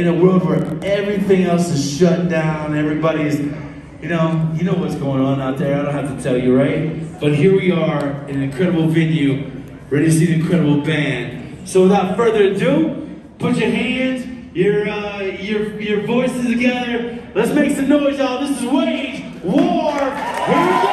In a world where everything else is shut down, everybody's, you know, you know what's going on out there. I don't have to tell you, right? But here we are in an incredible venue, ready to see the incredible band. So without further ado, put your hands, your uh, your your voices together. Let's make some noise, y'all. This is Wage War. Here we go.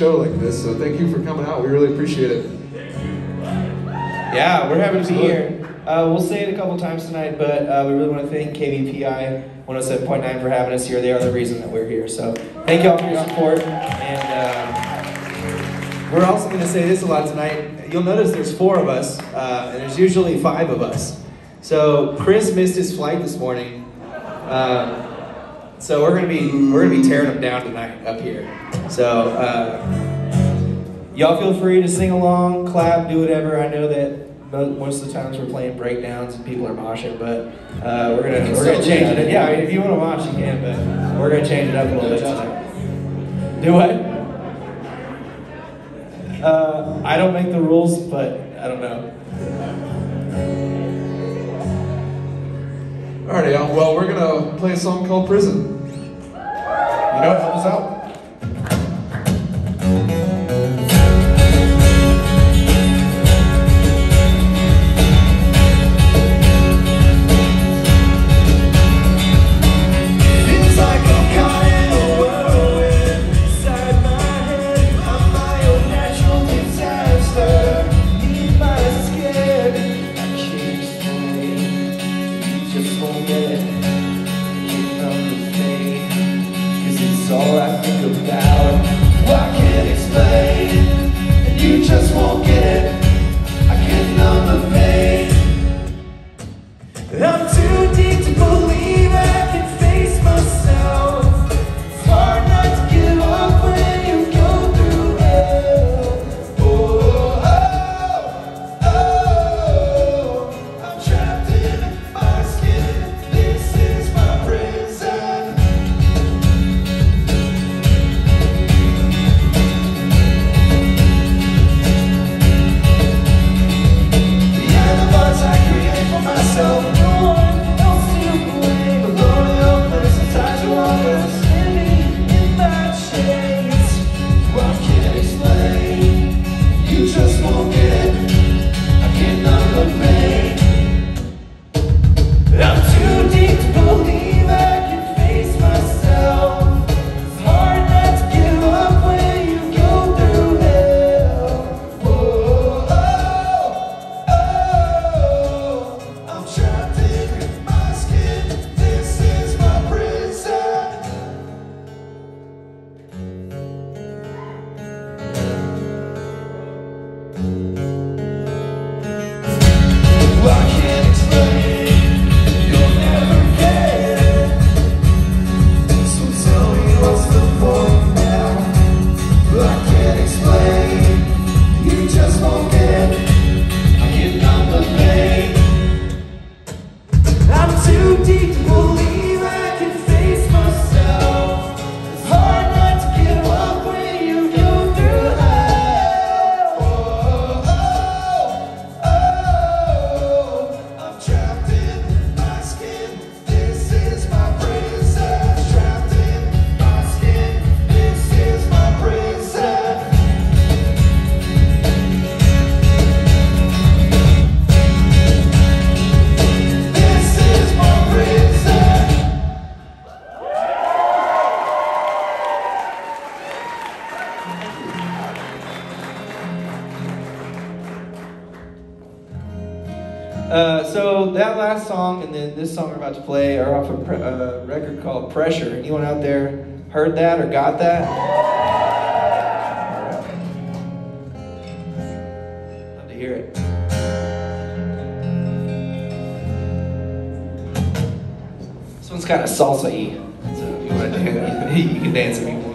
Show like this, so thank you for coming out. We really appreciate it. Yeah, we're happy to be here. Uh, we'll say it a couple times tonight, but uh, we really want to thank KBPI 107.9 for having us here. They are the reason that we're here. So thank y'all for your support. And uh, we're also going to say this a lot tonight. You'll notice there's four of us, uh, and there's usually five of us. So Chris missed his flight this morning. Uh, so we're gonna be we're gonna be tearing them down tonight up here. So uh, y'all feel free to sing along, clap, do whatever. I know that most of the times we're playing breakdowns and people are moshing, but uh, we're gonna we're gonna change it. Yeah, if you want to mosh, you can, but we're gonna change it up a little bit. Do what? Uh, I don't make the rules, but I don't know. All right, y'all. Well, we're gonna play a song called Prison. You know, help us out. this song we're about to play are off a, a record called Pressure. Anyone out there heard that or got that? kind of salsa-y. So you want to do, you can dance if you want.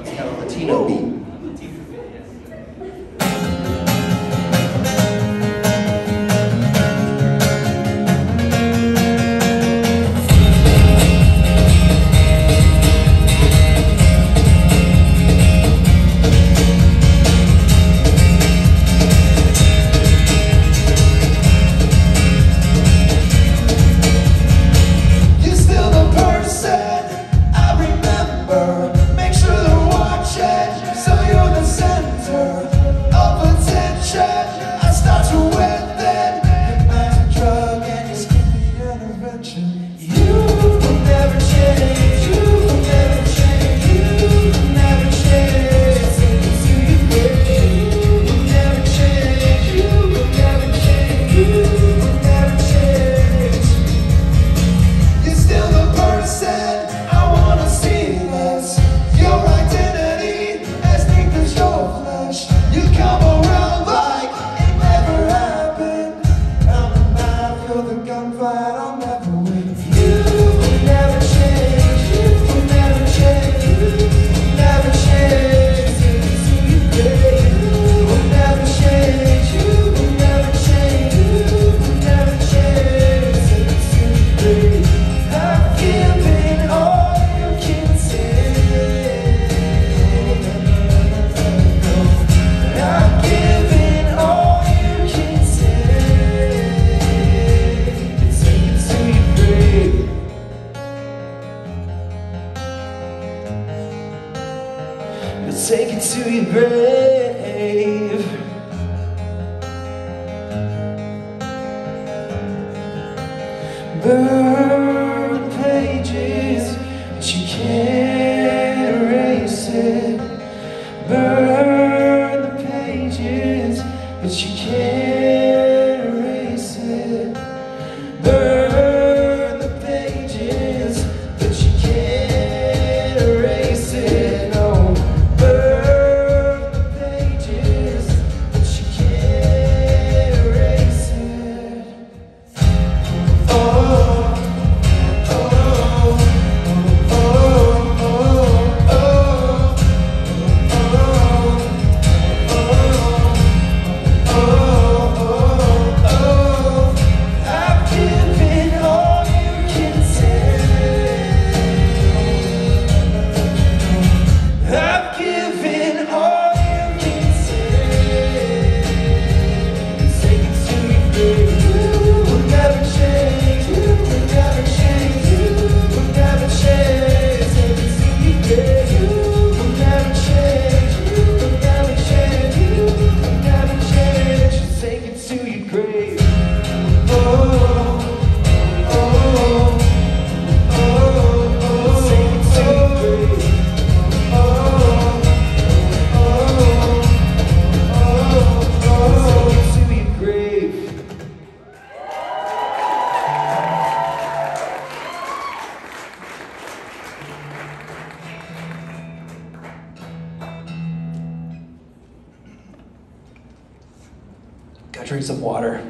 Gotta drink some water.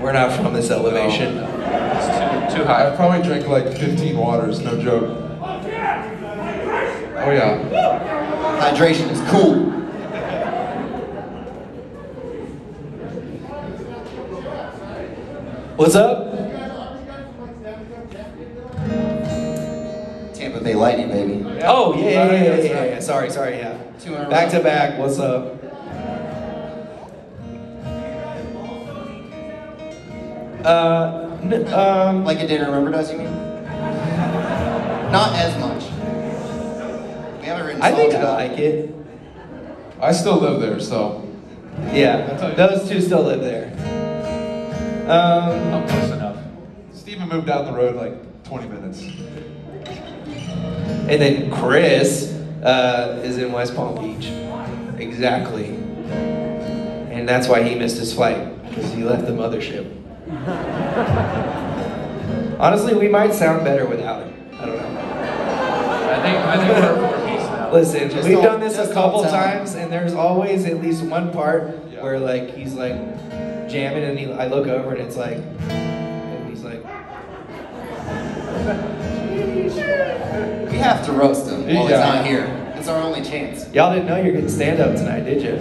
We're not from this elevation. It's too, too high. I probably drank like 15 waters, no joke. Oh yeah. Hydration is cool. What's up? Tampa Bay Lightning, baby. Oh yeah, yeah, yeah, yeah, yeah, yeah. Sorry, sorry, yeah. Two Back to back. What's up? Uh, n- um, Like it didn't remember Does, you mean? Not as much. We haven't written I think songs I about like it. I still live there, so. Yeah, those two still live there. Um, close enough. Steven moved down the road like 20 minutes. and then Chris uh, is in West Palm Beach. Exactly. And that's why he missed his flight because he left the mothership. Honestly, we might sound better without him. I don't know. I think, I think we're Listen, just we've done this a couple times, and there's always at least one part Yeah. where like he's like jamming, and he, I look over, and it's like, and he's like, We have to roast him while he's not here. It's our only chance. "Y'all didn't know you're getting stand up tonight, did you?"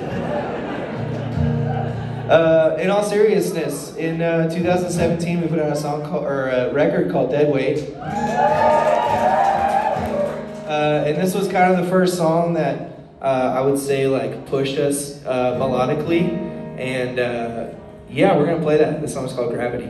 Uh, in all seriousness, in uh, 2017, we put out a song called, or a record called Dead Weight. Uh, and this was kind of the first song that uh, I would say like pushed us uh, melodically. And uh, yeah, we're gonna play that. The is called Gravity.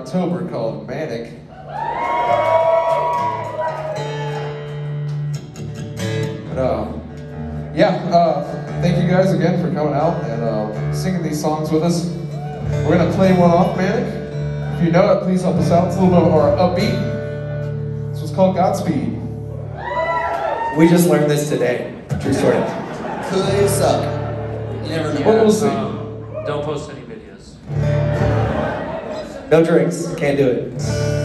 October called Manic. But, uh, yeah, uh, thank you guys again for coming out and uh, singing these songs with us. We're going to play one off Manic. If you know it, please help us out. It's a little bit more upbeat. This was called Godspeed. We just learned this today. True story. Could suck. You never know. Yeah. Um, don't post any videos. No drinks, can't do it.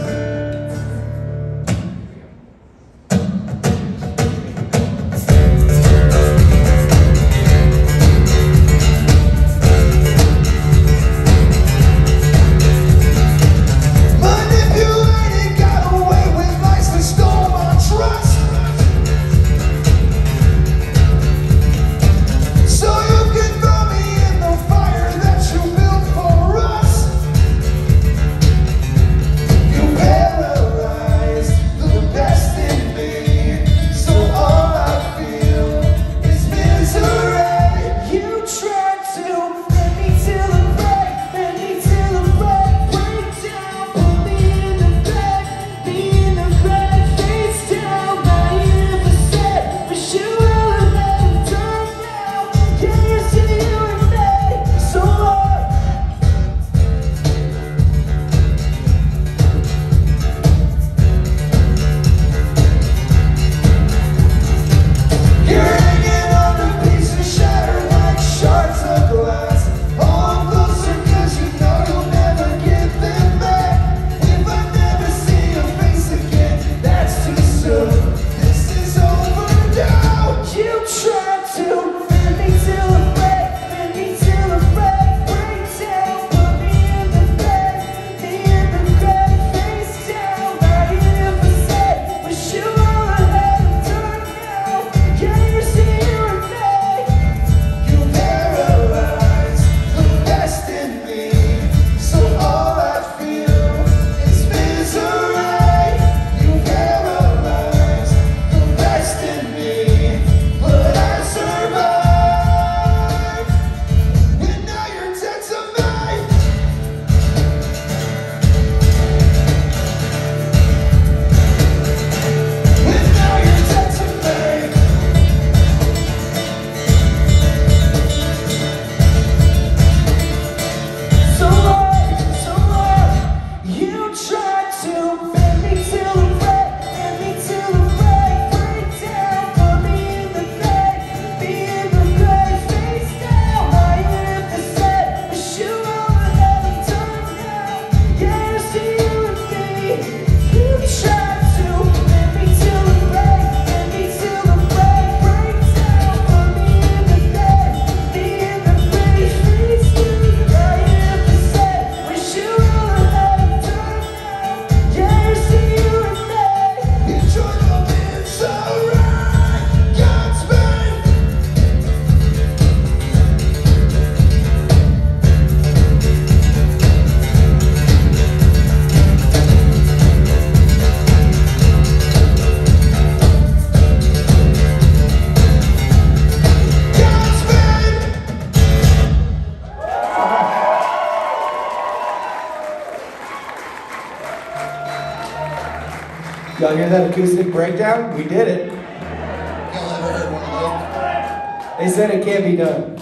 hear that acoustic breakdown? We did it. Y'all ever heard one of those? They said it can't be done.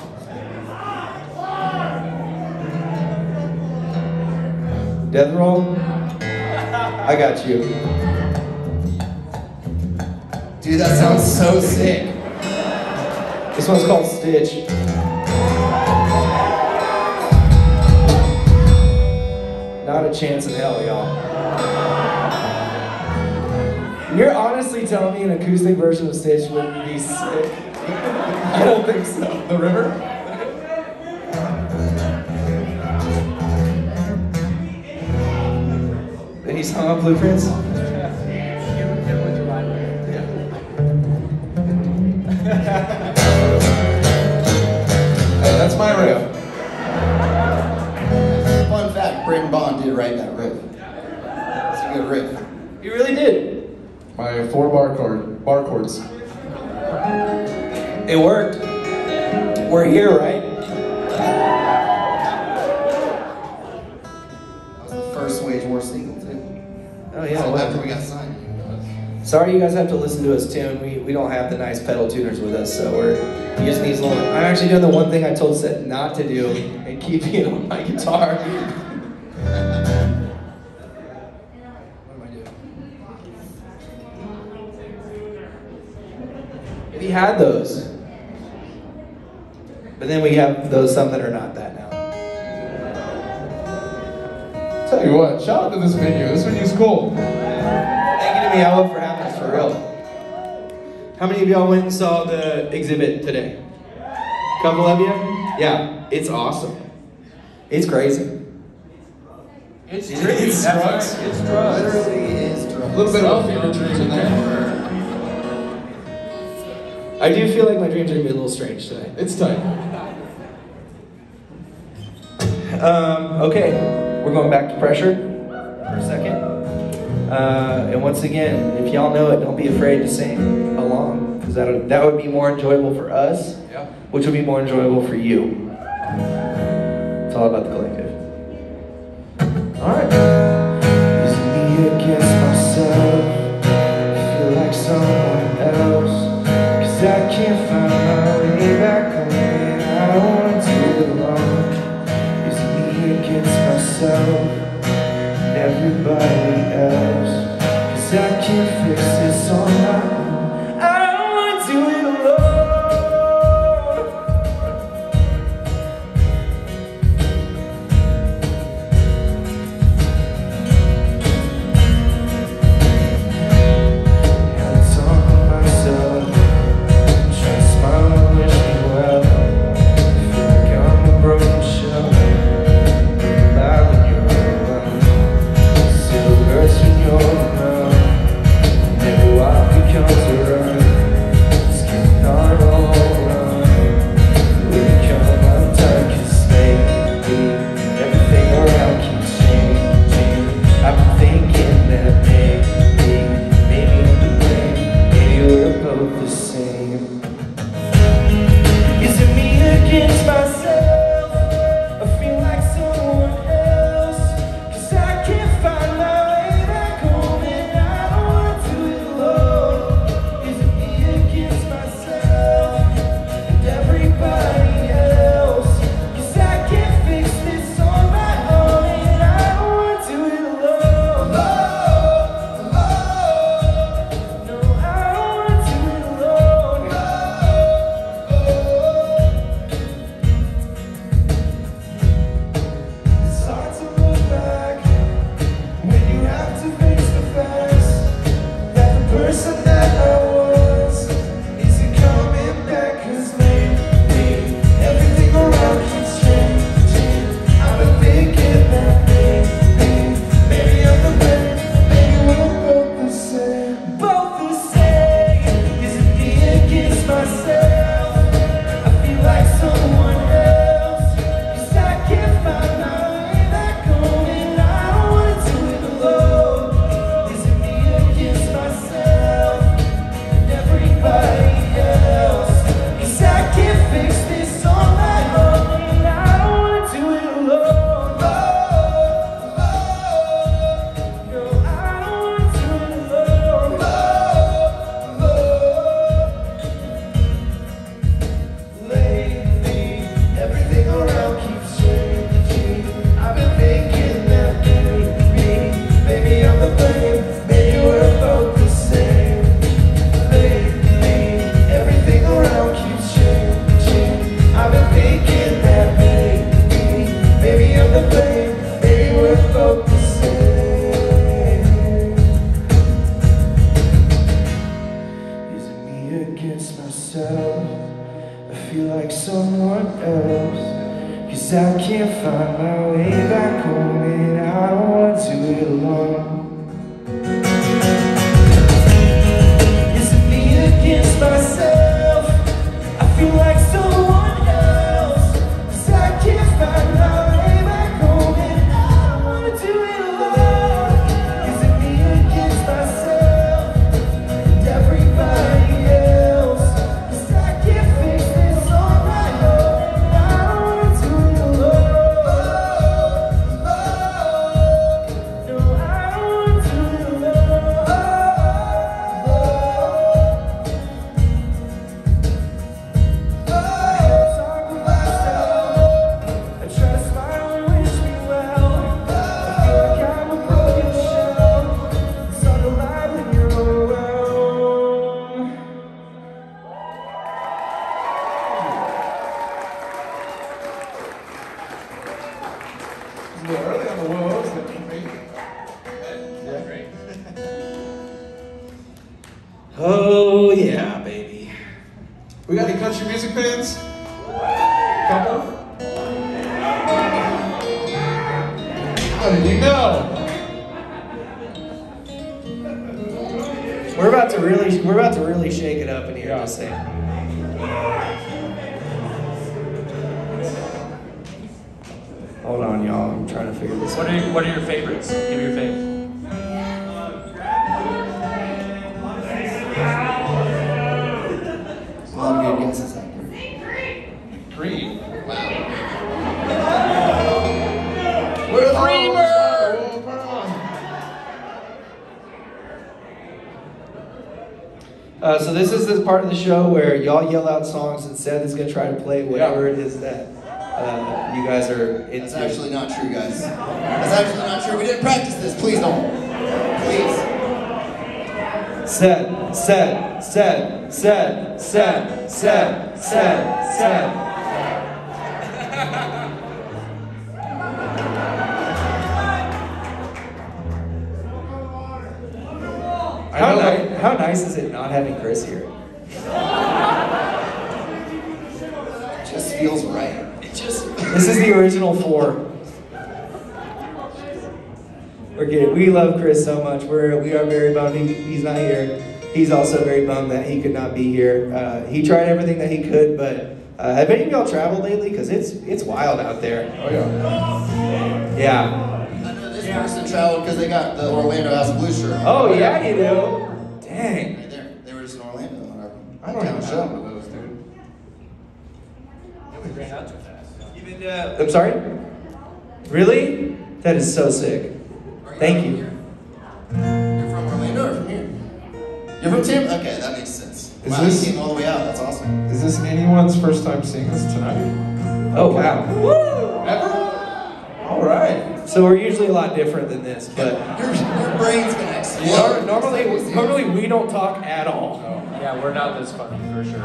Death roll? I got you. Dude, that sounds so sick. This one's called Stitch. an acoustic version of stage would be sick. I don't think so. The river? And he's hung up blueprints? Uh, that's my riff. Fun fact, Briton Bond did write that riff. It's a good riff. He really did. My four bar chord, bar chords. It worked. We're here, right? That was the first Wage War single, too. Oh, yeah. So after we got signed. Sorry you guys have to listen to us tune. We, we don't have the nice pedal tuners with us, so we're you just need little I'm actually doing the one thing I told Seth not to do and keep it on my guitar. had those. But then we have those some that are not that now. Tell you what, shout out to this video. This video's cool. Thank you to Meow Wolf for having us for real. How many of y'all went and saw the exhibit today? A couple of you? Yeah, it's awesome. It's crazy. It's, it's, it's drugs. It's drugs. It literally is drugs. A little bit of fever in there. I do feel like my dreams are gonna be a little strange today. It's time. Um, okay, we're going back to pressure for a second. Uh, and once again, if y'all know it, don't be afraid to sing along, because that that would be more enjoyable for us, yeah. which would be more enjoyable for you. It's all about the collective. All right. Uh, so this is the part of the show where y'all yell out songs and Seth is gonna try to play whatever it is that uh, you guys are into. That's actually not true, guys. That's actually not true. We didn't practice this. Please don't. Please. Seth, Seth, Seth, Seth, Seth, Seth, Seth, Seth. Nice is it not having Chris here? It just feels right. It just. This is the original four. We're good. We love Chris so much. We're we are very bummed he, he's not here. He's also very bummed that he could not be here. Uh, he tried everything that he could, but uh, have any of y'all traveled lately? Because it's it's wild out there. Oh yeah. Yeah. I know this person traveled because they got the Orlando House blue shirt. Oh yeah, you do. Dang. Right there. They were just in Orlando on our I don't even hometown know one of those, dude. We ran out too fast. Even, uh, I'm sorry. Really? That is so sick. Are Thank you. here? You're from Orlando or from here? You're from Tampa? Okay, that makes sense. Is wow, this- you came all the way out. That's awesome. Is this anyone's first time seeing us tonight? Oh wow. Woo! Ever? All right. So we're usually a lot different than this, but Your, your brain's gonna explode. Nor- normally normally we don't talk at all. Yeah, we're not this funny for sure.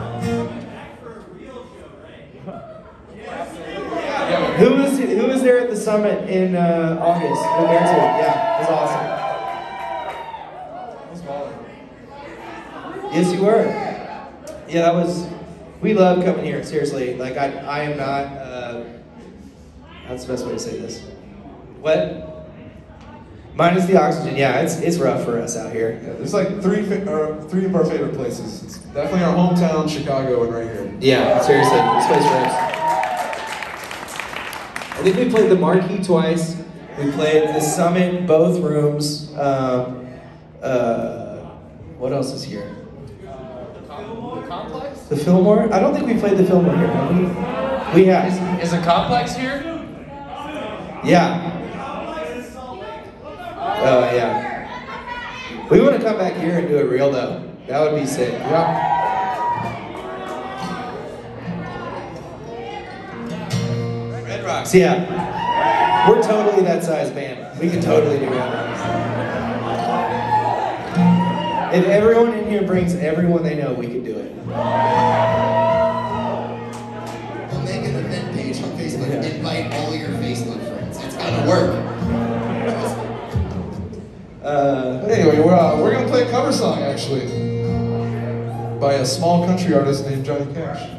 Who was who was there at the summit in uh, August? We went to. Yeah, it was awesome. Yes, you were. Yeah, that was. We love coming here. Seriously, like I, I am not. Uh, that's the best way to say this. What? Minus the oxygen. Yeah, it's it's rough for us out here. Yeah, there's like three fa- or three of our favorite places. It's definitely our hometown, Chicago, and right here. Yeah, seriously, this place rips. I think we played the Marquee twice. We played the Summit, both rooms. Um, uh, what else is here? The complex? The Fillmore? I don't think we played the Fillmore here. have We, we have. Is, Is a complex here? Yeah. Oh yeah. We want to come back here and do it real though. That would be sick. Yeah. Red Rocks, yeah. We're totally that size band. We can totally do Red Rocks. If everyone in here brings everyone they know, we can do it. We'll make an event page on Facebook. Yeah. Invite all your Facebook work. Uh, But anyway, we're, uh, we're gonna play a cover song actually by a small country artist named Johnny Cash.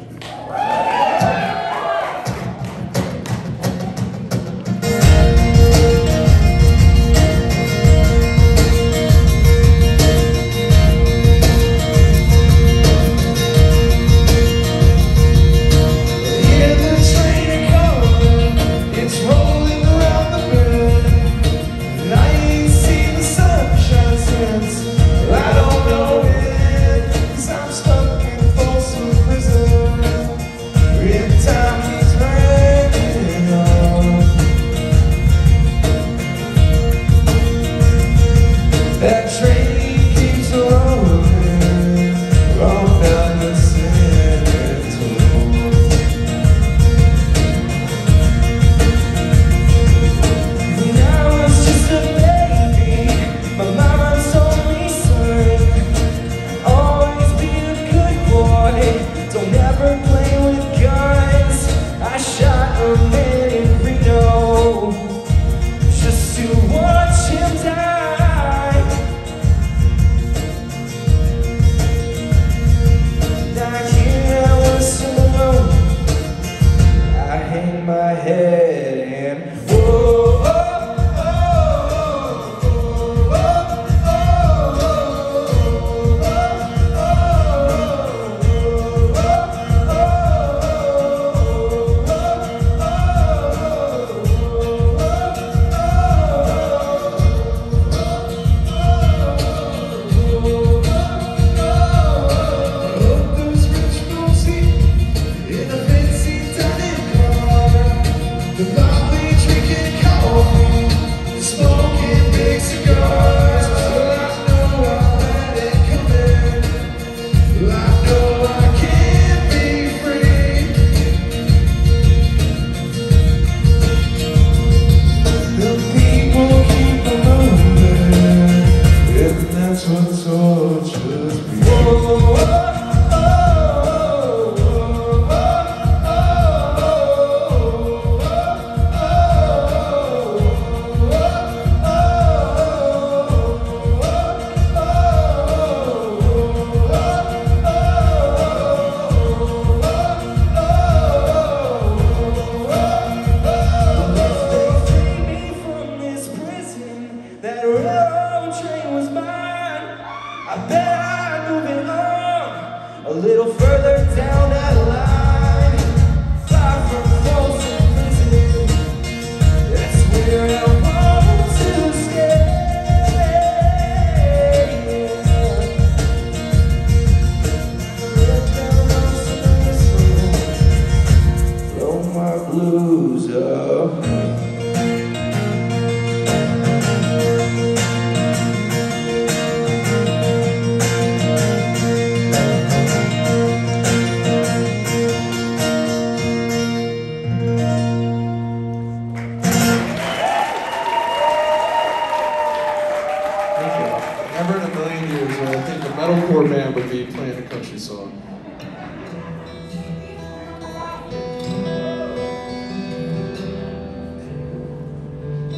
Song.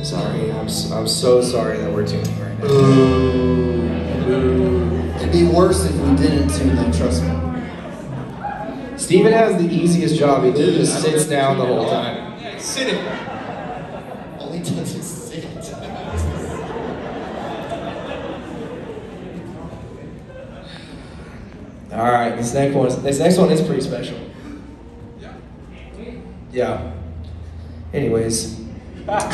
Sorry, I'm, s- I'm so sorry that we're tuning right now. It'd be worse if we didn't tune them, trust me. Stephen has the easiest job. He just sits down the whole time. Sit Only right, this next one. This next one is pretty special. Yeah. Yeah. Anyways, I'm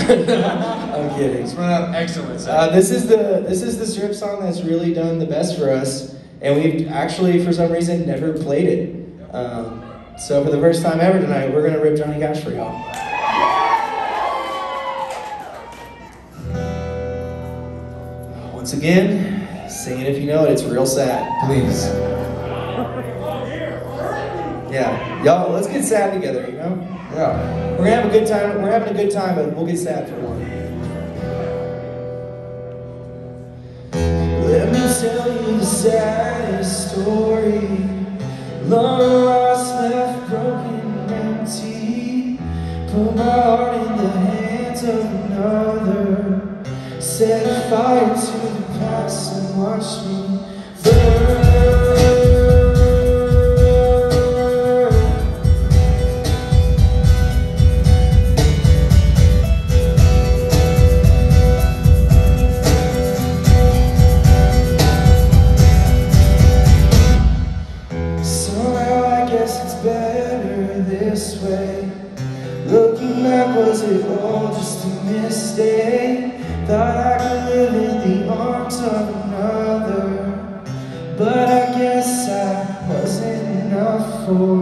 kidding. It's run out excellent. Uh, this is the this is the strip song that's really done the best for us, and we've actually for some reason never played it. Um, so for the first time ever tonight, we're gonna rip Johnny Cash for y'all. Once again, sing it if you know it. It's real sad. Please. Yeah, y'all, let's get sad together. You know, Yeah. we're gonna have a good time. We're having a good time, but we'll get sad for one. Let me tell you the saddest story. Love lost, left broken, empty. Put my heart in the hands of another. Set fire to the past and watch me enough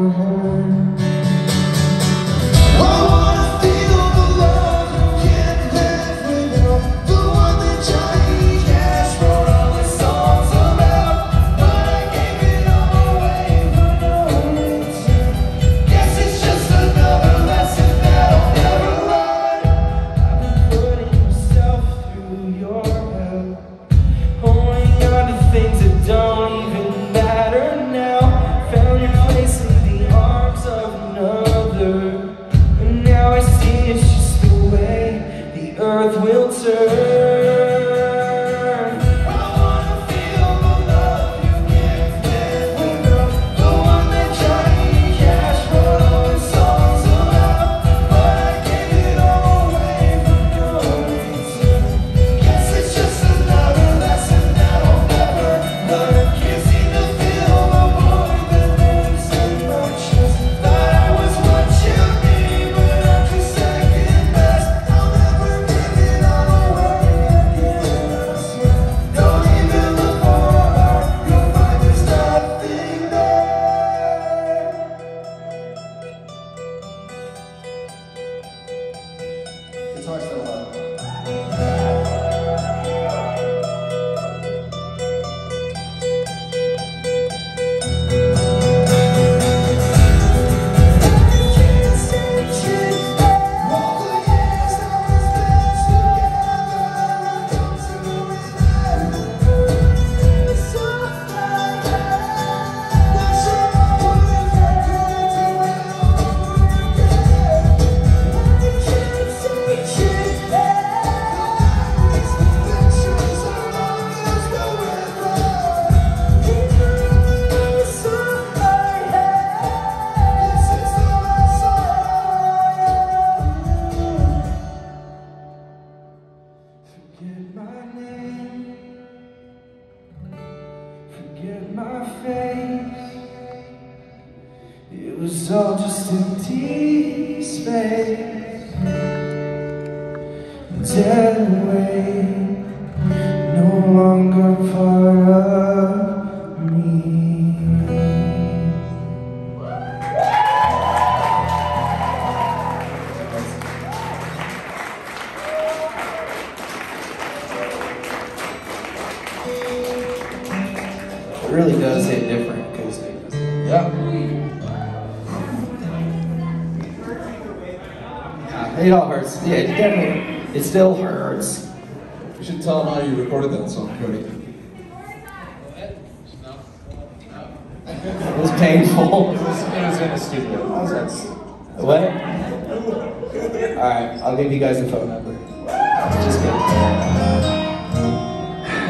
Forget my name, forget my face. It was all just empty space, dead weight. Painful. It was, it was in the studio. That's, What? Alright, I'll give you guys the phone number. Just kidding.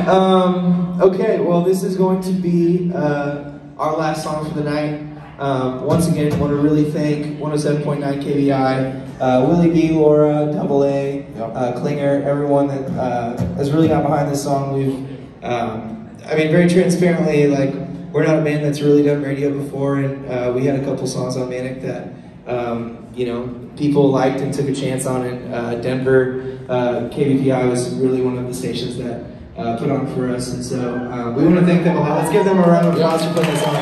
Um, okay, well, this is going to be uh, our last song for the night. Um, once again, I want to really thank 107.9 KBPI, uh, Willie B, Laura, Double A, uh, Klinger, everyone that uh, has really got behind this song. We've, um, I mean, very transparently, like, we're not a band that's really done radio before, and uh, we had a couple songs on Manic that, um, you know, people liked and took a chance on it. Uh, Denver, uh, KBPI was really one of the stations that uh, put on for us, and so uh, we want to thank them a lot. Let's give them a round of applause for putting this on.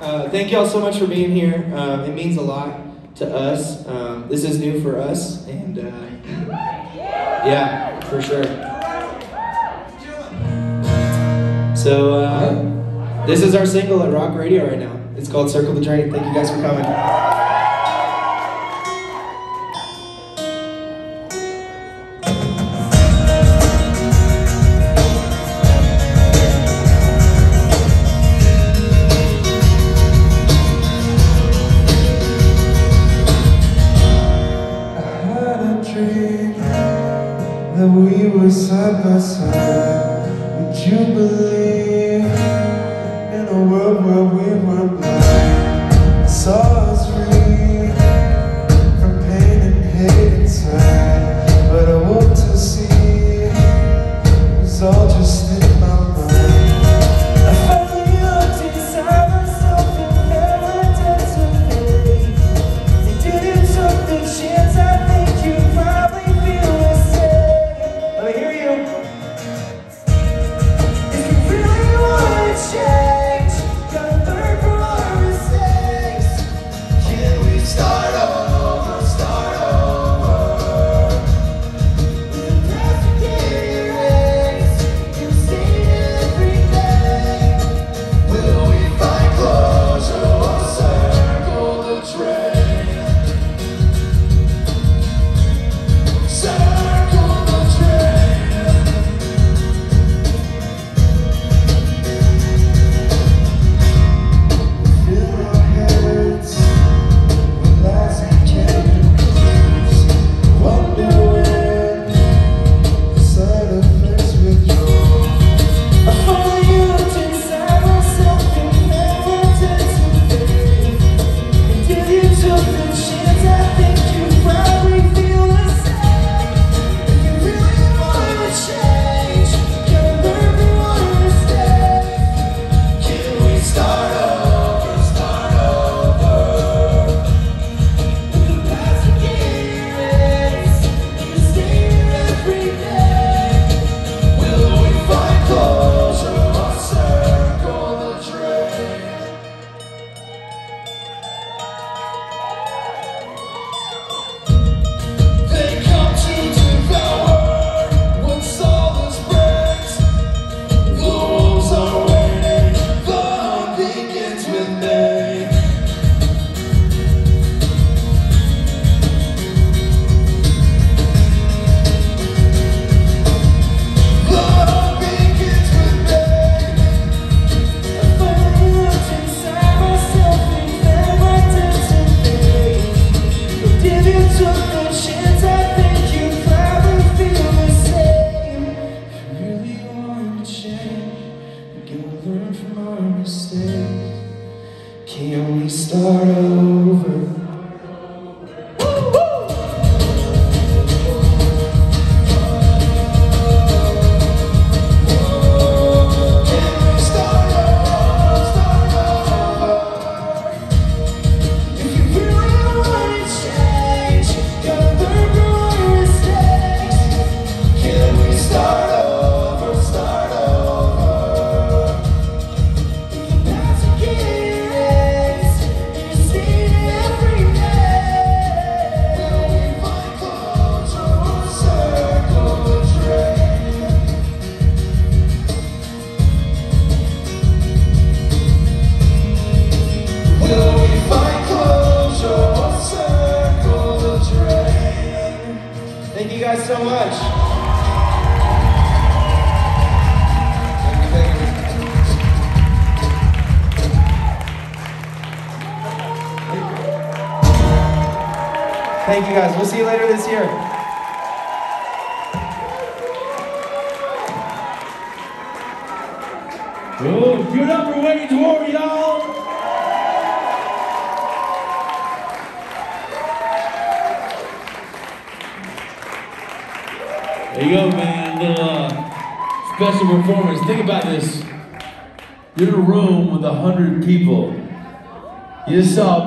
Uh, thank y'all so much for being here. Um, it means a lot to us. Um, this is new for us, and yeah, for sure. So uh, this is our single at Rock Radio right now. It's called "Circle the Drain." Thank you guys for coming.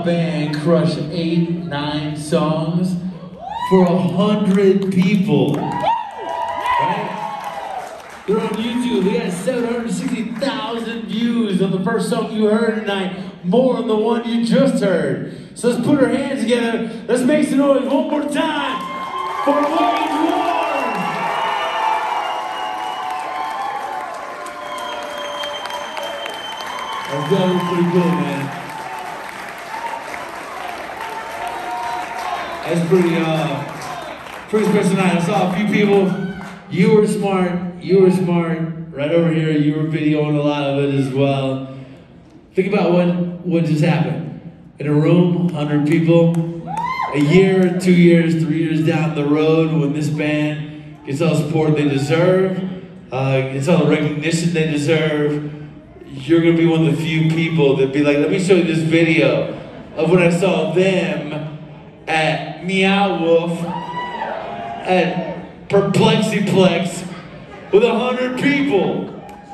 Band crush eight, nine songs for a hundred people. They're on YouTube. They got 760,000 views on the first song you heard tonight, more than the one you just heard. So let's put our hands together. Let's make some noise one more time for Wage War. That was pretty cool, man. That's pretty, uh, pretty special night. I saw a few people. You were smart. You were smart. Right over here, you were videoing a lot of it as well. Think about what what just happened. In a room, 100 people. A year, two years, three years down the road, when this band gets all the support they deserve, uh, gets all the recognition they deserve, you're gonna be one of the few people that be like, let me show you this video of when I saw them at Meow Wolf at Perplexiplex with a hundred people.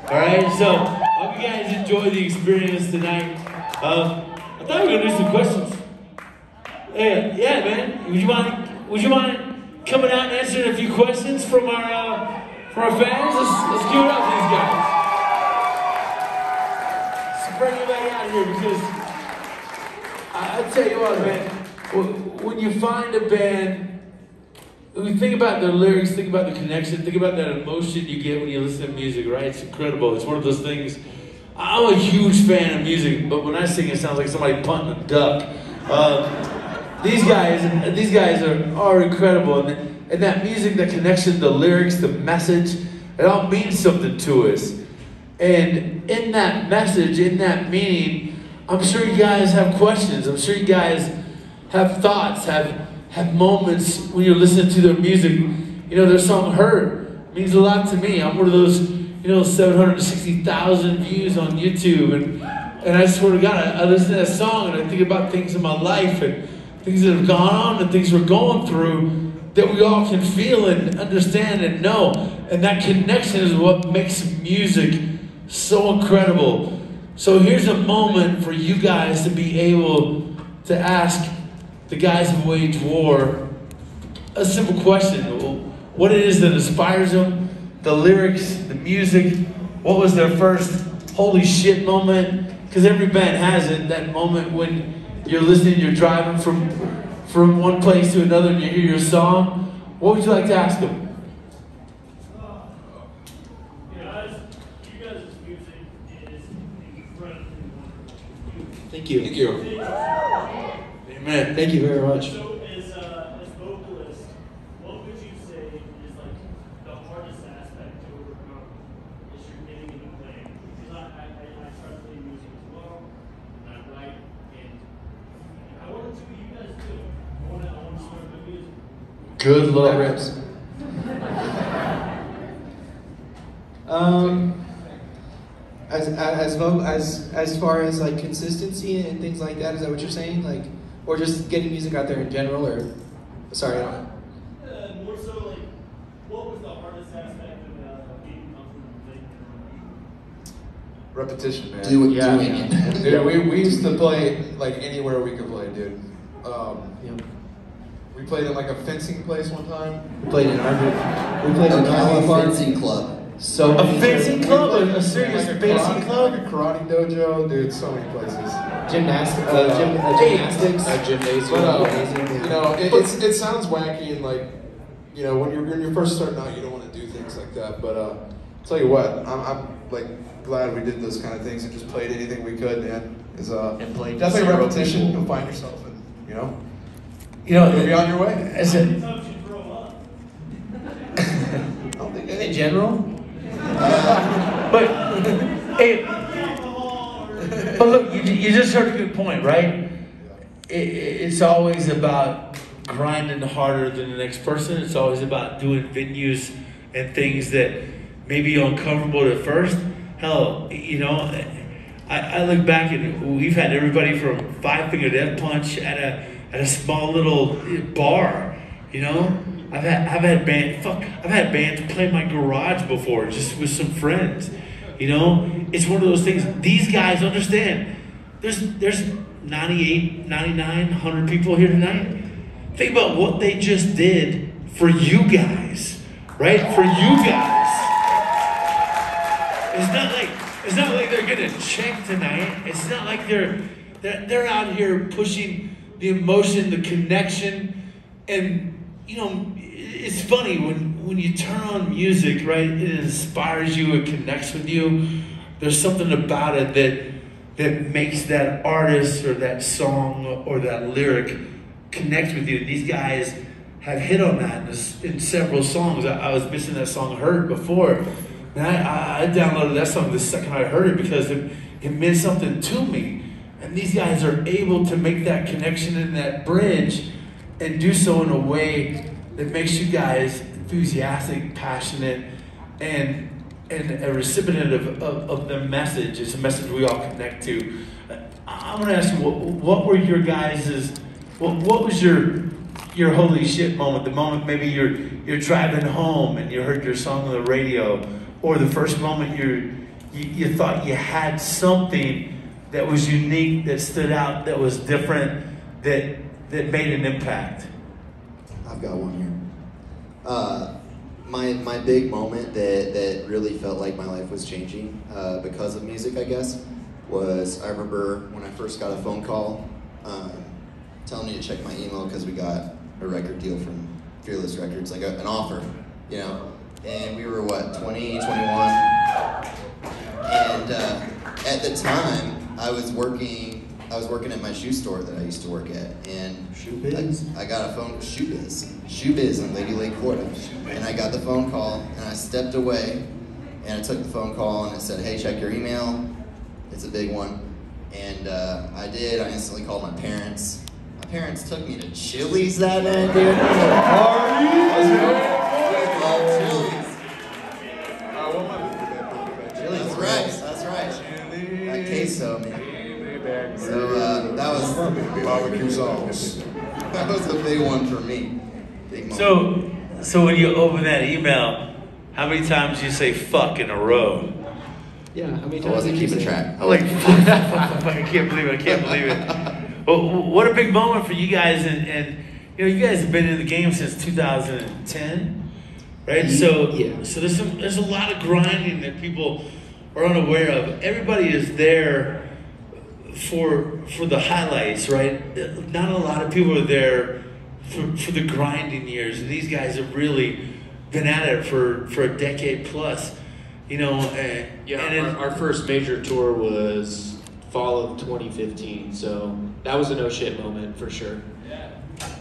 All right, so hope you guys enjoy the experience tonight. Uh, I thought we were gonna do some questions. Yeah, yeah, man. Would you mind? Would you mind coming out and answering a few questions from our uh, from our fans? Let's let's give it up for these guys. Let's bring back out here because I, I tell you what, man. When you find a band when you think about their lyrics, think about the connection, think about that emotion you get when you listen to music, right? It's incredible. It's one of those things. I'm a huge fan of music, but when I sing, it sounds like somebody punting a duck. Uh, these guys, these guys are, are incredible, and, and that music, that connection, the lyrics, the message, it all means something to us. And in that message, in that meaning, I'm sure you guys have questions. I'm sure you guys have thoughts, have have moments when you're listening to their music. You know, their song "Hurt" means a lot to me. I'm one of those, you know, 760,000 views on YouTube, and and I swear to God, I, I listen to that song and I think about things in my life and things that have gone on and things we're going through that we all can feel and understand and know. And that connection is what makes music so incredible. So here's a moment for you guys to be able to ask the guys of Wage War a simple question. What it is that inspires them, the lyrics, the music, what was their first holy shit moment? Because every band has it, that moment when you're listening, you're driving from from one place to another and you hear your song. What would you like to ask them? You guys' music is incredibly wonderful. Thank you. Thank you. Amen. Thank you very much. So, as uh, as vocalist, what would you say is like the hardest aspect to overcome as you're getting into playing? Because I, I, I, I try to play music as well, and I write, and I want to do what you guys do. I want to, I want to start good music. Good That rips. Um, as as as as far as like consistency and things like that, is that what you're saying? Like, or just getting music out there in general? Or sorry, Uh, more so, like, what was the hardest aspect of uh, being comfortable playing? Repetition, man. Do it, Yeah, doing yeah. it. Dude, we, we used to play like anywhere we could play, dude. Um, Yeah. we played in like a fencing place one time. We played in our we played in a our Fencing Club. So A fancy club? A, a serious like a fencing karate, club? Like a karate dojo, dude. So many places. gymnastics, uh, gym, uh, gymnastics, A gymnasium. But, uh, you know, it, it's, it sounds wacky and like, you know, when you're when you're first starting out, you don't want to do things like that. But uh, tell you what, I'm, I'm like glad we did those kind of things and just played anything we could, man. Is uh, And played definitely zero repetition. people. You'll find yourself, and you know, You know, you'll be on your way. as a, Sometimes you throw up. in general? But hey, but look, you, you just heard a good point, right? It, it's always about grinding harder than the next person. It's always about doing venues and things that may be uncomfortable at first. Hell, you know, I, I look back and we've had everybody from Five Finger Death Punch at a at a small little bar. You know, I've had I've had band fuck I've had bands play my garage before just with some friends. You know, it's one of those things. These guys understand. There's there's 98, 99, 100 people here tonight. Think about what they just did for you guys, right? For you guys. It's not like it's not like they're gonna check tonight. It's not like they're they're, they're out here pushing the emotion, the connection, and you know, it's funny when when you turn on music, right? It inspires you, it connects with you. There's something about it that that makes that artist or that song or that lyric connect with you. These guys have hit on that in, in several songs. I, I was missing that song "Hurt" before. And I, I downloaded that song the second I heard it because it, it meant something to me. And these guys are able to make that connection and that bridge and do so in a way that makes you guys enthusiastic, passionate, and and a recipient of, of, of the message. It's a message we all connect to. I- I'm gonna ask you, what, what were your guys's, what, what was your your holy shit moment? The moment maybe you're you're driving home and you heard your song on the radio, or the first moment you're, you you thought you had something that was unique, that stood out, that was different, that that made an impact. I've got one here. Uh, my my big moment that that really felt like my life was changing uh, because of music, I guess, was I remember when I first got a phone call um, telling me to check my email because we got a record deal from Fearless Records, like a, an offer, you know, and we were what 20, 21, and uh, at the time I was working. I was working at my shoe store that I used to work at, and I, I got a phone shoe biz, shoe biz in Lady Lake, Florida, and I got the phone call, and I stepped away, and I took the phone call, and it said, "Hey, check your email. It's a big one," and uh, I did. I instantly called my parents. My parents took me to Chili's that night, dude Chili's. That's right. That's right. That queso, man. So uh, that was Barbecue sauce. that was a big one for me. So, so when you open that email, how many times do you say "fuck" in a row? Yeah, how many oh, times? I wasn't keeping track. I'm like, fuck, fuck, fuck, fuck, I can't believe it, I can't believe it. Well, what a big moment for you guys, and, and you know, you guys have been in the game since 2010, right? So, Yeah. so there's some, there's a lot of grinding that people are unaware of. Everybody is there for for the highlights, right? Not a lot of people are there for, for the grinding years, and these guys have really been at it for, for a decade plus. You know, uh, Yeah, and it- our, our first major tour was fall of 2015, so that was a no shit moment for sure. Yeah,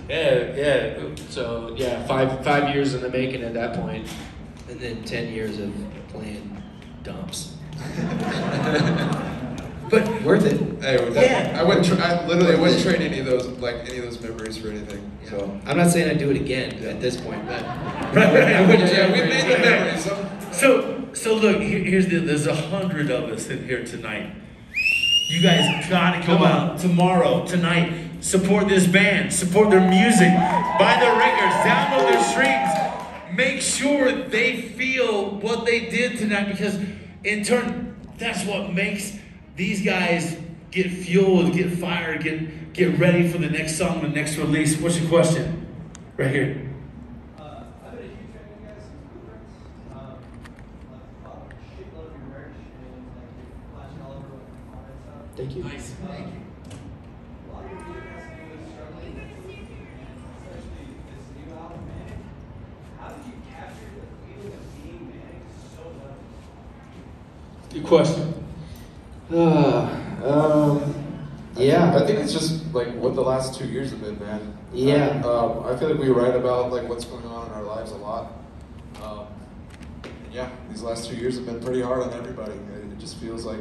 yeah. yeah. So yeah, five five years in the making at that. And then 10 years of playing dumps. But Worth it. Hey, well, Yeah. I wouldn't. Tra- I literally I wouldn't trade any of those like any of those memories for anything. So. I'm not saying I'd do it again at this point, but right, right. I wouldn't. Yeah, we made the memories. So. So, so look, here, here's the. There's a hundred of us in here tonight. You guys gotta come out tomorrow, tonight. Support this band. Support their music. Buy their records. Download their streams. Make sure they feel what they did tonight, because in turn, that's what makes these guys get fueled, get fired, get get ready for the next song, the next release. What's your question? Right here. Uh, I've been a huge fan of you guys since Blueprints. Um, like, bought a shitload of your merch and like you're flashing all over with all that stuff. thank you. Nice. Thank you. A lot of your music has to do with struggling, especially this new album, How did you capture the feeling of being manic so well? Good question. Uh, um, yeah. I think it's just like what the last two years have been, man. Yeah. Um, I feel like we write about like what's going on in our lives a lot, um, yeah, these last two years have been pretty hard on everybody. It, it just feels like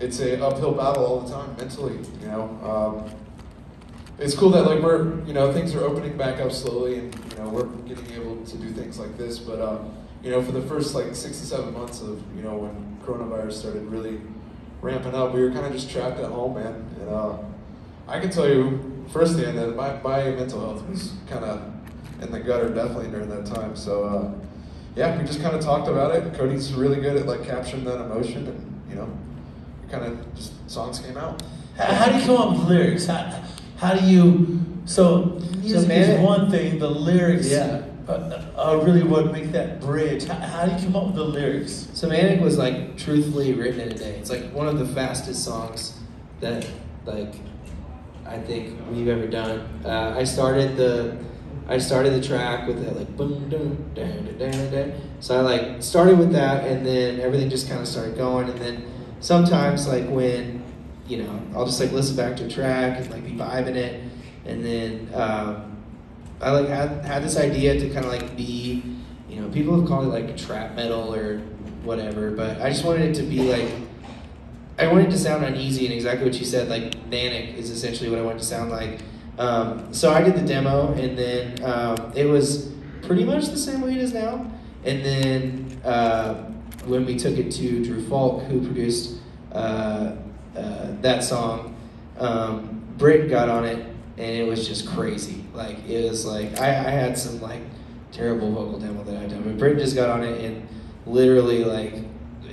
it's a uphill battle all the time mentally. You know, um, it's cool that like we're you know things are opening back up slowly, and you know we're getting able to do things like this. But uh, you know, for the first like six to seven months of you know when coronavirus started really ramping up, we were kind of just trapped at home, man. And uh, I can tell you firsthand that my, my mental health was kind of in the gutter definitely during that time. So uh, yeah, we just kind of talked about it. Cody's really good at like capturing that emotion, and you know, kind of just songs came out. How, how do you come up with lyrics? How, how do you? So music man- is one thing. The lyrics, Yeah. Uh, are really what make that bridge. How, how do you come up with the lyrics? So Manic was like truthfully written in a day. It's like one of the fastest songs that like I think we've ever done. Uh, I started the I started the track with that like boom boom da da da da. So I like started with that and then everything just kind of started going and then sometimes like when you know I'll just like listen back to a track and like be vibing it and then um, I like had had this idea to kind of like be you know people have called it like trap metal or whatever but I just wanted it to be like I wanted it to sound uneasy and exactly what you said, like Manic is essentially what I wanted to sound like. Um, so I did the demo and then um, it was pretty much the same way it is now. And then uh, when we took it to Drew Fulk, who produced uh, uh, that song, um, Britt got on it and it was just crazy. Like it was like I, I had some like terrible vocal demo that I've done, but Britt just got on it and literally like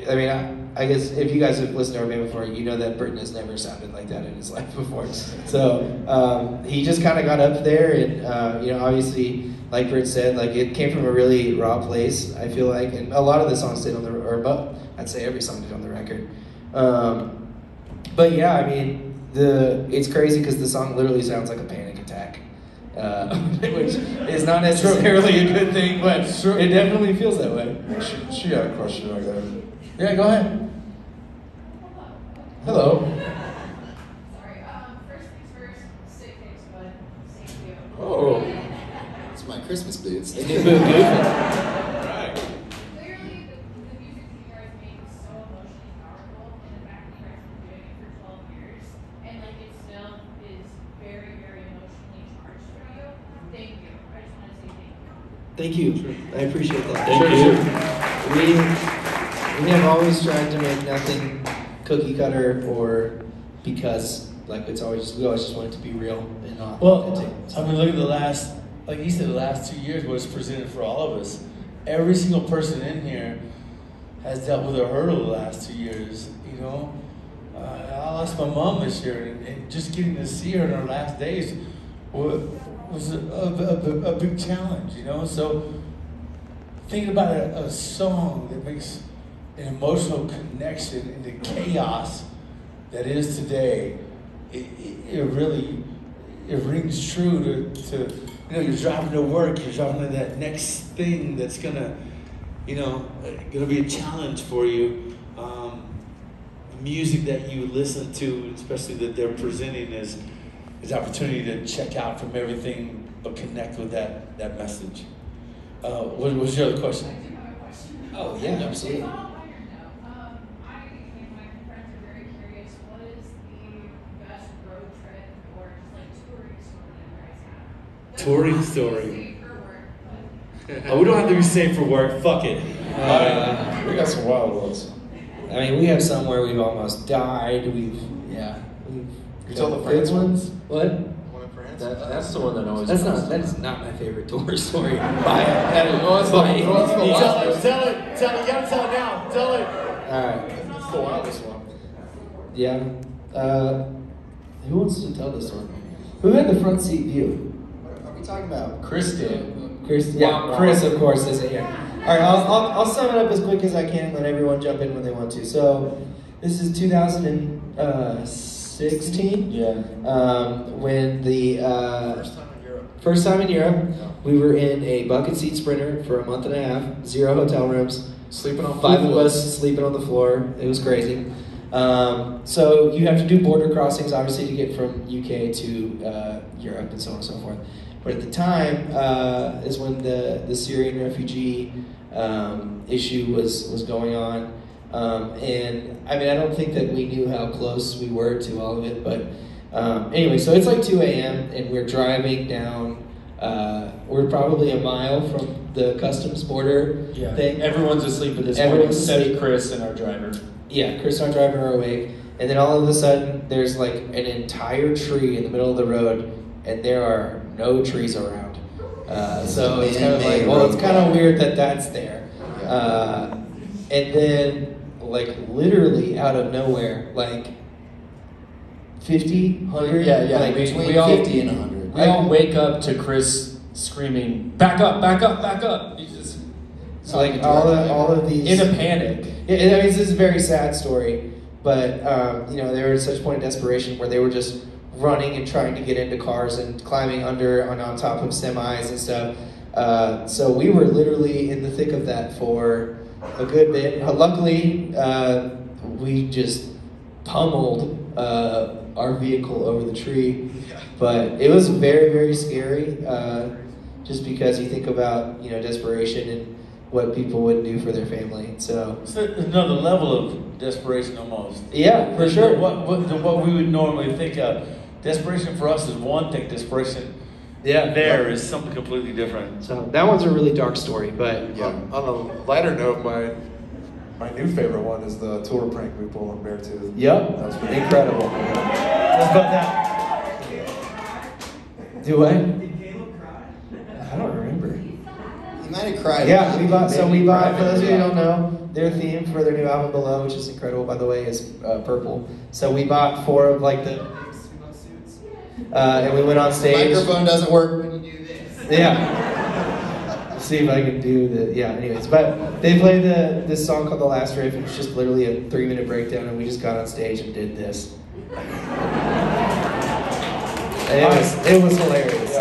I mean, I, I guess if you guys have listened to our band before, you know that Briton has never sounded like that in his life before. So um, he just kind of got up there, and uh, you know, obviously, like Britt said, like it came from a really raw place. I feel like, and a lot of the songs did on the, or but I'd say every song did on the record. Um, but yeah, I mean, the it's crazy because the song literally sounds like a panic attack. Uh, which is not necessarily a good thing, but it definitely feels that way. She, she had a question right there. Yeah, go ahead. Hello. Sorry, um, first things first, sick face, bud. Thank you. Oh. It's my Christmas boots. Clearly, the, the music that you guys make is so emotionally powerful, and the fact that you guys have been doing it for 12 years, and like it still is very, very emotionally charged for you. Thank you. I just want to say thank you. Thank you. I appreciate that. Thank Thank you. We we have always tried to make nothing cookie cutter or because like it's always we always just want it to be real and not Well, authentic. I mean, look at the last, like you said, the last two years was presented for all of us. Every single person in here has dealt with a hurdle the last two years. You know, uh, I lost my mom this year, and, and just getting to see her in her last days was, was a, a, a, a big challenge. You know, so thinking about a, a song that makes an emotional connection in the chaos that is today, it, it, it really it rings true to, to you know you're driving to work, you're driving to that next thing that's gonna you know gonna be a challenge for you. Um, music that you listen to, especially that they're presenting, is is opportunity to check out from everything, but connect with that that message. Uh, what was your other question? I do have a question. Oh, yeah, absolutely. It's on a minor note. Um, I and my friends are very curious. What is the best road trip or just like touring story you guys have? Doesn't Touring have to be story. safe for work, but- Oh, we don't have to be safe for work. Fuck it. Uh, We got some wild ones. I mean, we have some where we've almost died. We've yeah. We've You tell the got France good ones. What? One in France? That, that's the one that always. That's not. That is not my favorite tour story. By, that is, Oh, it's the- by any oh, it's the means. wild Tell it, tell it, tell it. You gotta tell it now. Tell it. All right. It's the wildest one. Yeah. Uh, who wants to tell this story? Who had the front seat view? What are we talking about? Chris did. Chris. Yeah, Chris, of course, is it here. All right, I'll, I'll, I'll sum it up as quick as I can. and Let everyone jump in when they want to. So, this is 2016. Yeah. Um, when the uh, First time in Europe. first time in Europe, we were in a bucket seat sprinter for a month and a half, zero hotel rooms. Sleeping on Five pool of us sleeping on the floor. It was crazy. Um, so you have to do border crossings, obviously, to get from UK to uh, Europe and so on and so forth. But at the time uh, is when the, the Syrian refugee um, issue was, was going on. Um, and I mean, I don't think that we knew how close we were to all of it, but um, anyway, so it's like 2 a.m. and we're driving down. Uh, we're probably a mile from the customs border Yeah. thing. Everyone's asleep at this point Everyone's except asleep. Chris and our driver. Yeah, Chris and our driver are awake, and then all of a sudden there's like an entire tree in the middle of the road, and there are no trees around. Uh, so it's kind of like, well, it's kind of weird that that's there. Uh, and then, like, literally out of nowhere, like 50, 100, Yeah, yeah. like we, between we all, 50 and 100. We all wake up to Chris screaming, "Back up! Back up! Back up!" He's just So like all of, all of these in a panic. Yeah, I mean, this is a very sad story, but um, you know they were at such a point of desperation where they were just running and trying to get into cars and climbing under and on top of semis and stuff. Uh, so we were literally in the thick of that for a good bit. Uh, luckily, uh, we just pummeled uh, our vehicle over the tree, but it was very very scary. Uh, just because you think about you know desperation and what people would do for their family. So It's another level of desperation almost. Yeah, for sure. What, what, what we would normally think of. Desperation for us is one thing, desperation Yeah. there is something completely different. So that one's a really dark story, but On, on a lighter note, my my new favorite one is the tour prank we pulled on Beartooth. Yep. That was pretty Incredible. What about that? do I? Did Caleb cry? I don't remember. He might have cried. Yeah, we bought. So we bought. For those of you who don't know, their theme for their new album Below, which is incredible by the way, is uh, purple. So we bought four of like the, uh, and we went on stage. Microphone doesn't work when you do this. Yeah. See if I can do the yeah. Anyways, but they played the this song called "The Last Riff." It was just literally a three minute breakdown, and we just got on stage and did this. And it was it was hilarious.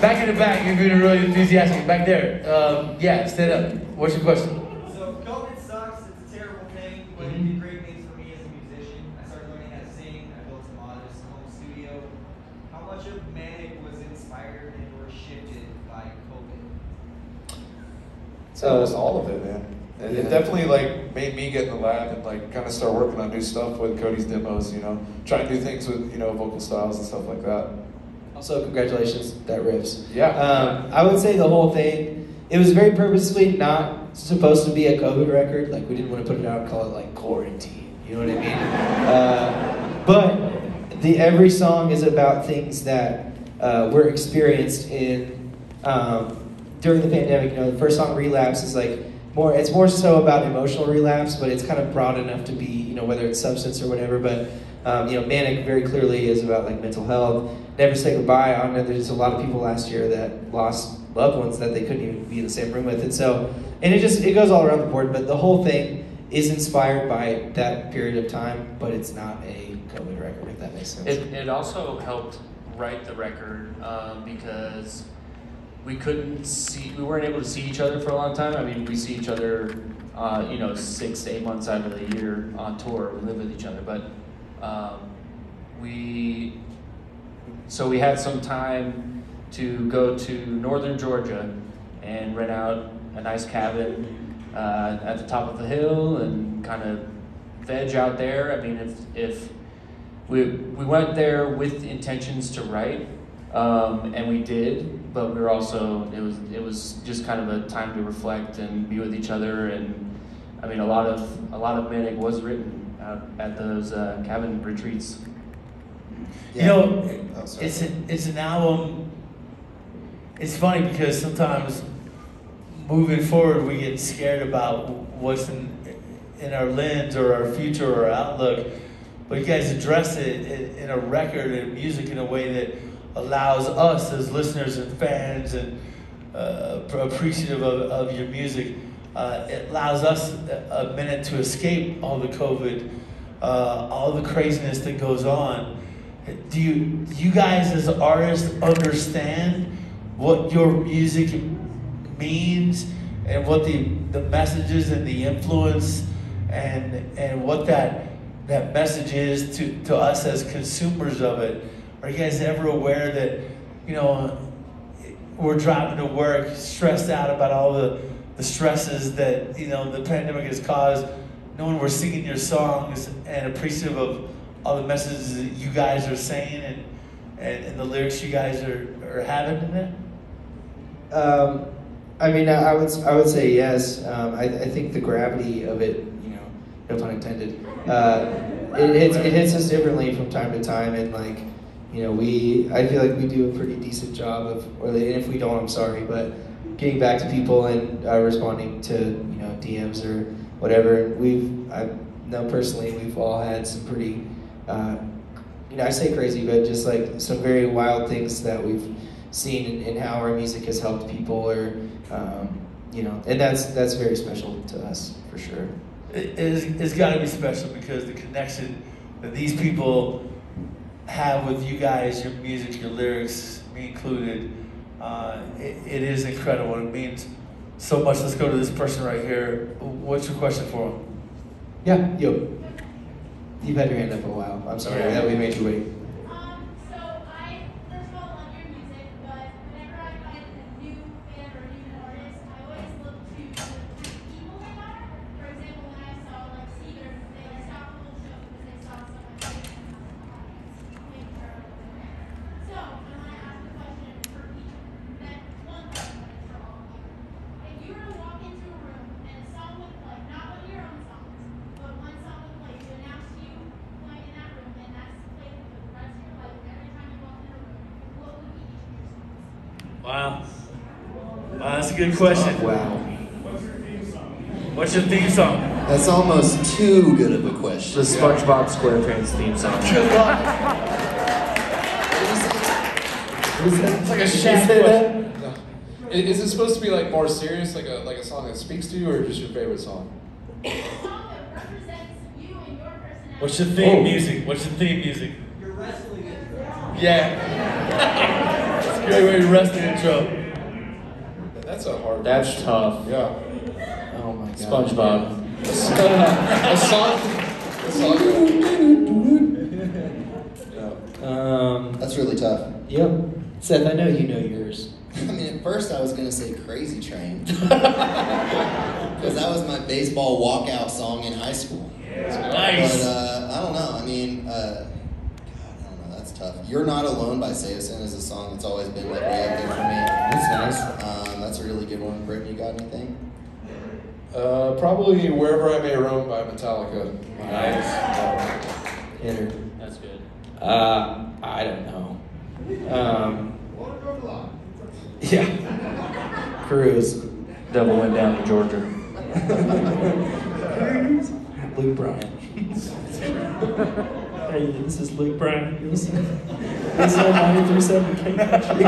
Back in the back, you're being really enthusiastic. Back there. Um, yeah, stand up. What's your question? So COVID sucks. It's a terrible thing, but it did great things for me as a musician. I started learning how to sing. I built a modest home studio. How much of Manic was inspired and or shifted by COVID? So it was all of it, man. And it definitely like made me get in the lab and like kind of start working on new stuff with Cody's demos. You know, trying to do things with you know vocal styles and stuff like that. Also, congratulations, that riffs. Yeah. Um, I would say the whole thing, it was very purposely not supposed to be a COVID record. Like, we didn't want to put it out and call it like quarantine. You know what I mean? Uh, but the every song is about things that uh, were experienced in um, during the pandemic. You know, the first song, Relapse, is like more. It's more so about emotional relapse, but it's kind of broad enough to be, you know, whether it's substance or whatever. But um, you know, Manic very clearly is about like mental health. Never Say Goodbye. I know there's a lot of people last year that lost loved ones that they couldn't even be in the same room with, and so and it just it goes all around the board. But the whole thing is inspired by that period of time, but it's not a COVID record, if that makes sense. It, it also helped write the record um, because we couldn't see, we weren't able to see each other for a long time. I mean, we see each other, uh, you know, six eight months out of the year on tour. We live with each other, but um, we, so we had some time to go to northern Georgia and rent out a nice cabin uh, at the top of the hill and kind of veg out there. I mean, if if we we went there with intentions to write, um, and we did, but we were also it was it was just kind of a time to reflect and be with each other. And I mean, a lot of a lot of Manic was written at those uh, cabin retreats. You know, Oh, it's an, it's an album. It's funny because sometimes moving forward we get scared about what's in in our lens or our future or our outlook, but you guys address it in, in a record and music in a way that allows us as listeners and fans and uh, appreciative of, of your music. Uh, it allows us a minute to escape all the COVID, uh, all the craziness that goes on. Do you, do you guys as artists understand what your music means and what the, the messages and the influence and, and what that, that message is to, to us as consumers of it? Are you guys ever aware that, you know, were driving to work, stressed out about all the, the stresses that you know the pandemic has caused, knowing we're singing your songs and appreciative of all the messages that you guys are saying and, and, and the lyrics you guys are, are having in it? Um, I mean, I would I would say yes. Um, I, I think the gravity of it, you know, no pun intended, uh, it, hits, it hits us differently from time to time, and like, you know, we I feel like we do a pretty decent job of, or and if we don't, I'm sorry, but getting back to people and uh, responding to you know DMs or whatever. We've I know personally we've all had some pretty. Uh, you know, I say crazy, but just like some very wild things that we've seen in how our music has helped people, or um, you know, and that's that's very special to us for sure. It, it's, it's got to be special because the connection that these people have with you guys, your music, your lyrics, me included, uh, it, it is incredible. It means so much. Let's go to this person right here. What's your question for him? Yeah, yo. You've had your hand up for a while. I'm sorry Yeah. that we made you wait. Um, so I first of all love your music, but whenever I find a new band or a new artist, I always look to the people they are. For example, when I saw like Seeger, they like stopped the whole show because they saw someone singing in the audience. Make sure I was there. So I want to ask a question for each. That one question is for all of you. If you were to walk into a room and a song would play, not one of your own songs, but one song would play to announce you playing in that room, and that's played for the rest of your life, every time you walk in a room, what would be each of your songs? Wow. Wow, that's a good question. Wow. What's your theme song? That's almost too good of a question. The SpongeBob SquarePants theme song. It's like a Shaq question. No. Is it supposed to be like more serious, like a like a song that speaks to you, or just your favorite song? A song that represents you and your personality. What's your theme Oh. music? What's your theme music? You're wrestling it. Yeah. It's a great way to wrestling intro. That's a hard. That's question. tough. Yeah. Oh my god. SpongeBob. a song. A song. Yeah. Um. That's really tough. Yep. Seth, I know you know yours. I mean, at first I was gonna say "Crazy Train" because that was my baseball walkout song in high school. Yeah. Nice. But uh, I don't know. I mean, uh, God, I don't know. That's tough. "You're Not Alone" by Saosin is a song that's always been like way up there for me. That's nice. Um, that's a really good one. Briton, you got anything? Uh, probably "Wherever I May Roam" by Metallica. Hit her. That's good. Uh, I don't know. Um. Yeah. Cruise. Devil went down to Georgia. Luke Bryan. hey, this is Luke Bryan. This is 937 K Country.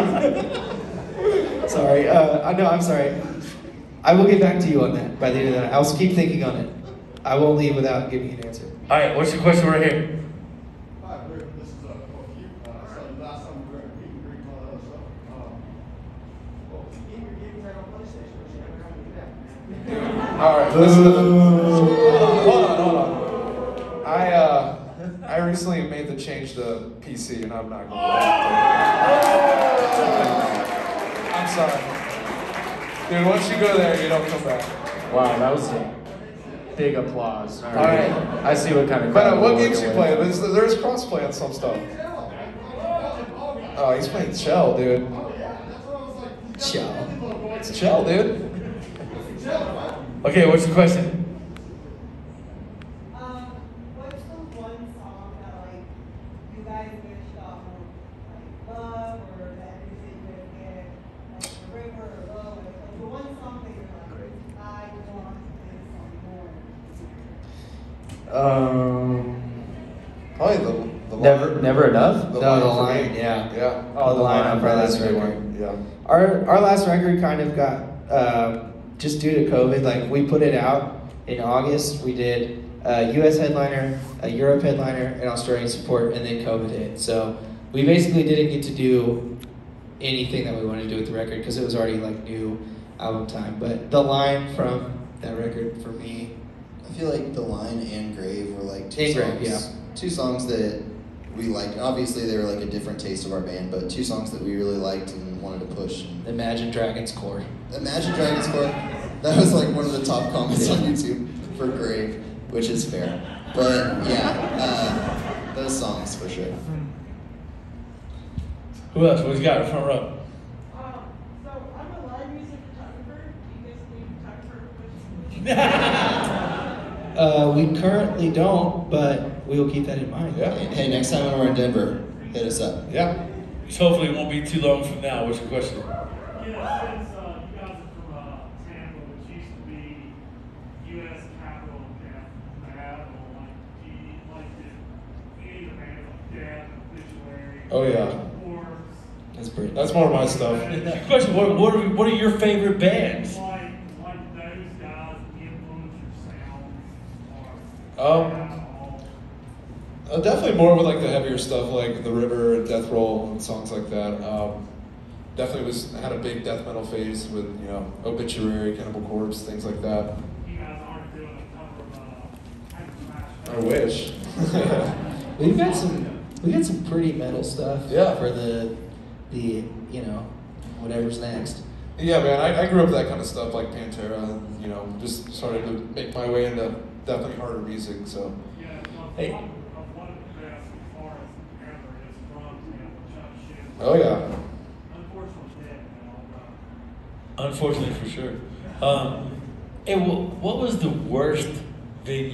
sorry. Uh, I know. I'm sorry. I will get back to you on that by the end of the night. I'll keep thinking on it. I won't leave without giving you an answer. All right, what's your question right here? Hi, Rick. This is for you. So last time we were at Meet and Greet and all that other stuff. Um, well, game your games out on PlayStation. but you never have to do that. All right. Listen. Hold on. Hold on. I uh, I recently made the change to PC, and I'm not going to. I'm dude. Once you go there, you don't come back. Wow, that was a big applause. All All right. I see what kind of. But uh, what games you play? There's, there's crossplay on some stuff. Oh, he's playing Shell, dude. Ciao. It's Shell, dude. Okay, what's the question? Um, what's the one song that like you guys wished off of like love or that music you guys get like the river or love like, like the one song that you're like I want to play this song more. Um. Probably the, the Never, line. never enough. The No, the for line, yeah. Yeah. Oh, the line off our last That's a good record. one. Yeah. Our our last record kind of got um, just due to COVID. Like we put it out in August. We did a U.S. headliner, a Europe headliner, and Australian support, and then COVID hit. So we basically didn't get to do anything that we wanted to do with the record because it was already like new album time. But the line from that record for me, I feel like the line and grave were like two And Grave, songs. Two songs that we liked. Obviously, they were like a different taste of our band, but two songs that we really liked and wanted to push. Imagine Dragons Core. Imagine Dragons Core. That was like one of the top comments on YouTube for Grave, which is fair. But yeah, uh, those songs for sure. Who else? What you got in front row? Uh, we currently don't, but we will keep that in mind. Hey, hey, next time when we're in Denver, hit us up. Yeah. So hopefully it won't be too long from now. What's your question? Yeah, since uh, you guys are from uh, Tampa, which used to be U.S. Capitol Lab, or like, do you like the, any of the bands like Death, Obituary, Oh, yeah. Corpse, That's pretty. That's more of my stuff. Question: What, what, are, what are your favorite bands? Um, uh, definitely more with like the heavier stuff, like the River and Death Roll and songs like that. Um, definitely was had a big death metal phase with you know Obituary, Cannibal Corpse, things like that. you guys aren't doing a cover of Hank Smash. I wish. We've got some. We got some pretty metal stuff. Yeah. For the, the you know, whatever's next. Yeah, man, I, I grew up with that kind of stuff, like Pantera, and, you know, just started to make my way into definitely harder music. So, Yeah, Hey. one of one of the best as far as ever is from Tampa, Chuck Schuldiner. oh yeah, Unfortunately dead now, but. Unfortunately, for sure. Um, hey, wh- what was the worst venue?